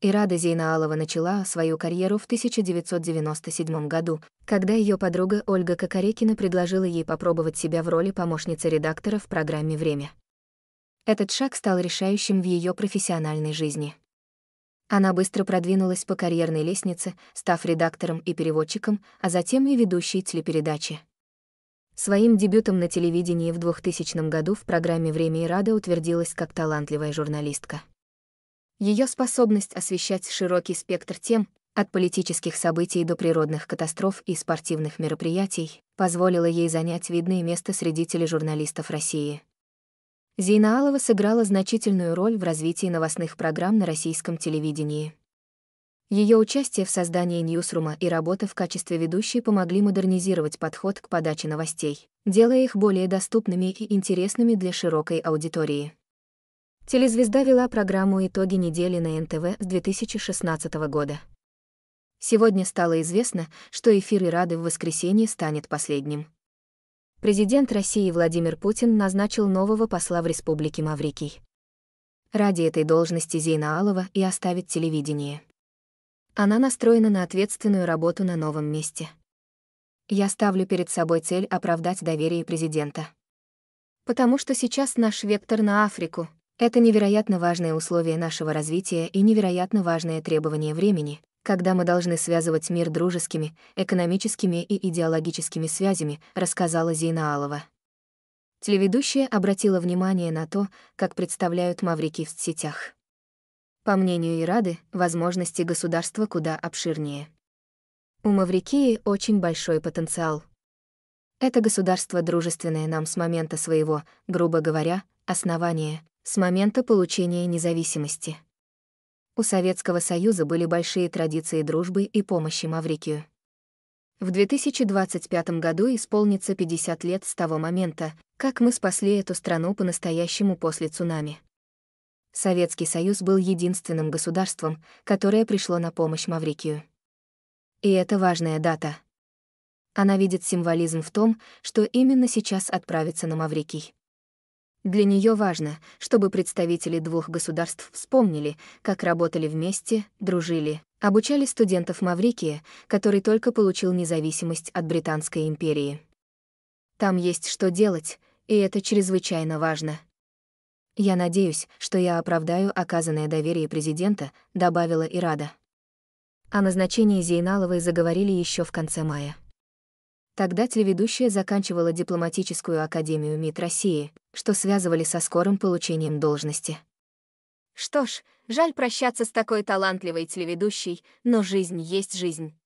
Ирада Зейнаалова начала свою карьеру в 1997 году, когда ее подруга Ольга Кокорекина предложила ей попробовать себя в роли помощницы редактора в программе «Время». Этот шаг стал решающим в ее профессиональной жизни. Она быстро продвинулась по карьерной лестнице, став редактором и переводчиком, а затем и ведущей телепередачи. Своим дебютом на телевидении в 2000 году в программе «Время и Рада» утвердилась как талантливая журналистка. Ее способность освещать широкий спектр тем, от политических событий до природных катастроф и спортивных мероприятий, позволила ей занять видное место среди тележурналистов России. Зейнаалова сыграла значительную роль в развитии новостных программ на российском телевидении. Ее участие в создании Ньюсрума и работа в качестве ведущей помогли модернизировать подход к подаче новостей, делая их более доступными и интересными для широкой аудитории. Телезвезда вела программу «Итоги недели» на НТВ с 2016 года. Сегодня стало известно, что эфир Ирады в воскресенье станет последним. Президент России Владимир Путин назначил нового посла в Республике Маврикий. Ради этой должности Зейна Алова и оставит телевидение. Она настроена на ответственную работу на новом месте. Я ставлю перед собой цель оправдать доверие президента. Потому что сейчас наш вектор на Африку, это невероятно важное условие нашего развития и невероятно важное требование времени, когда мы должны связывать мир дружескими, экономическими и идеологическими связями, рассказала Зейна Телеведущая обратила внимание на то, как представляют маврики в сетях. По мнению Ирады, возможности государства куда обширнее. У Маврикии очень большой потенциал. Это государство дружественное нам с момента своего, грубо говоря, основания, с момента получения независимости. У Советского Союза были большие традиции дружбы и помощи Маврикию. В 2025 году исполнится 50 лет с того момента, как мы спасли эту страну по-настоящему после цунами. Советский Союз был единственным государством, которое пришло на помощь Маврикию. И это важная дата. Она видит символизм в том, что именно сейчас отправится на Маврикий. Для нее важно, чтобы представители двух государств вспомнили, как работали вместе, дружили, обучали студентов Маврикия, который только получил независимость от Британской империи. Там есть что делать, и это чрезвычайно важно. Я надеюсь, что я оправдаю оказанное доверие президента, добавила Ирада. О назначении Зейналовой заговорили еще в конце мая. Тогда телеведущая заканчивала дипломатическую академию МИД России, что связывали со скорым получением должности. Что ж, жаль прощаться с такой талантливой телеведущей, но жизнь есть жизнь.